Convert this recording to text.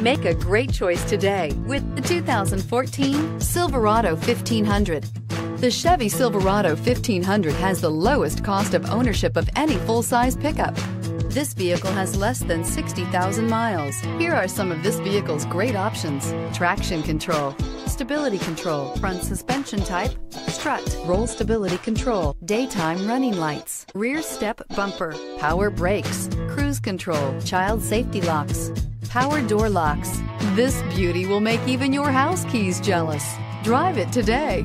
Make a great choice today with the 2014 Silverado 1500. The Chevy Silverado 1500 has the lowest cost of ownership of any full-size pickup. This vehicle has less than 60,000 miles. Here are some of this vehicle's great options. Traction control, stability control, front suspension type, strut, roll stability control, daytime running lights, rear step bumper, power brakes, cruise control, child safety locks, power door locks. This beauty will make even your house keys jealous. Drive it today.